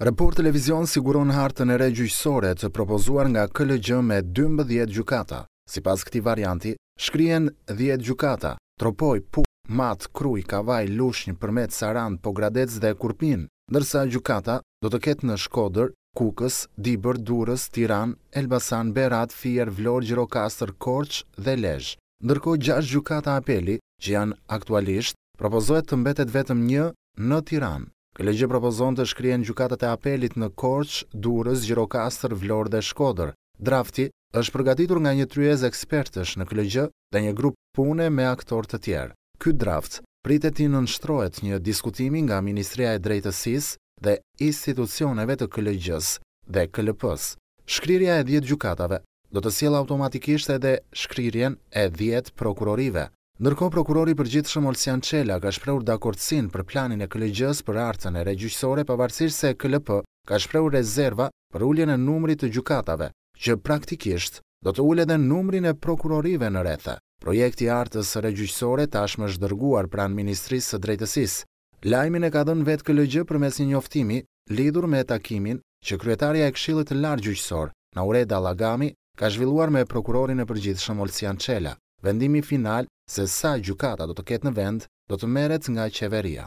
Report Televizion siguron hartën e re gjyqësore të propozuar nga KLGJ me dymbëdhjetë gjykata. Sipas këtij varianti, shkrihen dhjetë gjykata, Tropojë, Pukë, Mat, Krujë, Kavajë, Lushnjë, Përmet, Sarandë, Pogradec dhe Kurbin, ndërsa gjykata do të ketë në Shkodër, Kukës, Dibër, Durrës, Tiranë, Elbasan, Berat, Fier, Vlorë, Gjirokastër, Korçë dhe Lezhë. Ndërkohë gjashtë gjykata apeli që janë aktualisht, propozohet të mbetet vetëm një në Tiranë. KLGJ propozon të shkrihen gjykatat e apelit në Korçë, Durrës, Gjirokastër, Vlorë dhe Shkodër. Drafti është përgatitur nga një tryezë ekspertësh në KLGJ dhe një grup pune me aktorë të tjerë. Ky draft pritet t'i nënshtrohet një diskutimi nga Ministria e Drejtësisë dhe institucioneve të KLGJ-së dhe KLP-së. Shkrirja e dhjetë gjykatave do të sjellë automatikisht edhe shkrirjen e dhjetë prokurorive. Ndërkohë prokurori i përgjithshëm Olsian Çela ka shprehur dakordësinë për planin e KLGJ-së për hartën e re gjyqësore pavarësisht se KLP ka shprehur rezerva për uljen e numrit të gjykatave, që praktikisht do të ulë edhe numrin e prokurorive në rrethe. Projekti i hartës së re gjyqësore tashmë është dërguar pranë Ministrisë së Drejtësisë. Lajmin e ka dhënë vetë KLGJ përmes një njoftimi lidhur me takimin që kryetarja e Këshillit të Lartë Gjyqësor, Naureda Llagami, ka zhvilluar me Prokurorin e Përgjithshëm Olsian Çela. Vendimi final se sa gjykata do të ketë në vend do të merret nga Qeveria.